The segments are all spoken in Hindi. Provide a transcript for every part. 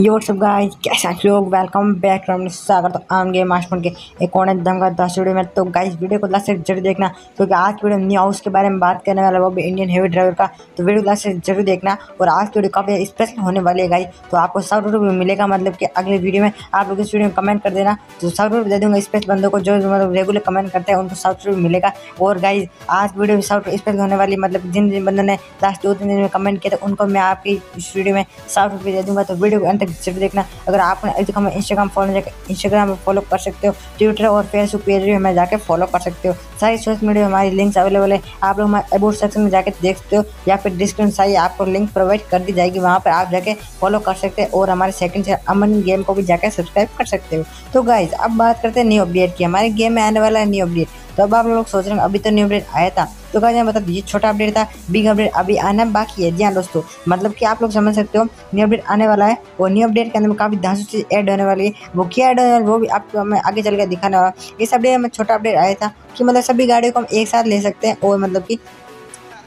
यो सब गाइस कैसे आप लोग? वेलकम बैक फ्रॉम स्वागत तो आम गेम मास्टर के एक और दम का दस वीडियो में। तो गाइस वीडियो को लास्ट से ज़रूर देखना, क्योंकि आज की वीडियो न्यू हाउस के बारे में बात करने वाला वो भी इंडियन हेवी ड्राइवर का। तो वीडियो लास्ट से ज़रूर देखना, और आज की वीडियो काफ़ी स्पेशल होने वाली है गाइस तो आपको सौ रुपये मिलेगा मतलब कि अगले वीडियो में आप लोग इस वीडियो में कमेंट कर देना। तो सौ रुपये दे दूँगा स्पेशल बंदों को जो मतलब रेगुलर कमेंट करते हैं, उनको सौ रुपये मिलेगा। और गाइज़ आज वीडियो में सौ स्पेशल होने वाली मतलब जिन जिन बंदों ने लास्ट दो तीन दिन में कमेंट किया था, उनको मैं आपकी इस वीडियो में सौ रुपये दे दूँगा। तो वीडियो को तक ज़रूर देखना। अगर अभी हमें इंस्टाग्राम फॉलो इंस्टाग्राम पर फॉलो कर सकते हो ट्विटर और फेसबुक पेज भी हमें जाकर फॉलो कर सकते हो। सारी सोशल मीडिया हमारी लिंक्स अवेलेबल है। आप लोग हमारे अबाउट सेक्शन में जाकर देख सकते हो या फिर डिस्क्रिप्शन साइड आपको लिंक प्रोवाइड कर दी जाएगी। वहाँ पर आप जाके फॉलो कर सकते हैं और हमारे सेकंड अमन गेम को भी जाकर सब्सक्राइब कर सकते हो। तो गाइज़ अब बात करते हैं न्यू अपडेट की। हमारे गेम में आने वाला है न्यू अपडेट तो अब आप लोग सोच रहे हैं, अभी तो न्यू अपडेट आया था। तो क्या बता दीजिए छोटा अपडेट था बिग अपडेट अभी आना बाकी है। जी हाँ दोस्तों मतलब कि आप लोग समझ सकते हो न्यू अपडेट आने वाला है और न्यू अपडेट के अंदर में काफ़ी धांसू चीज़ ऐड होने वाली है। वो क्या ऐड होने वाली वो भी आपको हमें आगे चल के दिखाने वाला इस अपडेट में छोटा अपडेट आया था कि मतलब सभी गाड़ियों को हम एक साथ ले सकते हैं और मतलब कि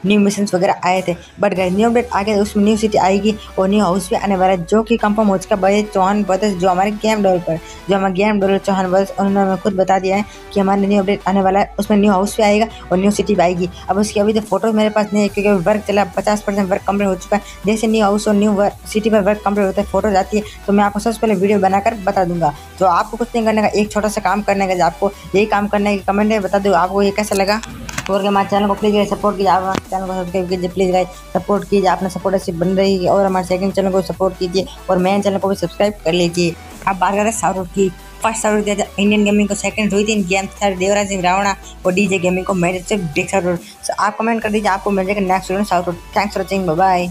न्यू मिशन वगैरह आए थे। बट गए न्यू अपडेट आगे उसमें न्यू सिटी आएगी और न्यू हाउस भी आने वाला है, जो कि कंफर्म हो चुका है चौहान ब्रदर्स जो हमारे गेम डेवलपर जो हमारे गेम डेवलपर चौहान ब्रदर्स उन्होंने खुद बता दिया है कि हमारे न्यू अपडेट आने वाला है, उसमें न्यू हाउस भी आएगा और न्यू सिटी भी आएगी। अब उसकी अभी तो फ़ोटो मेरे पास नहीं है, क्योंकि वर्क चला, पचास परसेंट वर्क कंप्लीट हो चुका है। जैसे न्यू हाउस और न्यू सिटी पर वर्क कंप्लीट होता है फ़ोटो जाती है तो मैं आपको सबसे पहले वीडियो बनाकर बता दूँगा। तो आपको कुछ नहीं करने का, एक छोटा सा काम करने का, आपको यही काम करने के कमेंट में बता दो, आपको ये कैसा लगा? और हमारे चैनल को प्लीज़ सपोर्ट कीजिए। आप हमारे चैनल को सब्सक्राइब कीजिए प्लीज़ गाइस सपोर्ट कीजिए। आपने सपोर्ट ऐसी बन रही है और हमारे सेकंड चैनल को सपोर्ट कीजिए और मेन चैनल को भी सब्सक्राइब कर लीजिए। आप बात करें शाहरुख की। फ़र्स्ट शाहरुख दिया था इंडियन गेमिंग को second Rohit in game third Devraj Singh Rawana और डीजे गेमिंग को मेरे से बिग शाहरुख आप कमेंट कर दीजिए, आपको मिल जाएगा next video Shahrukh thanks for watching bye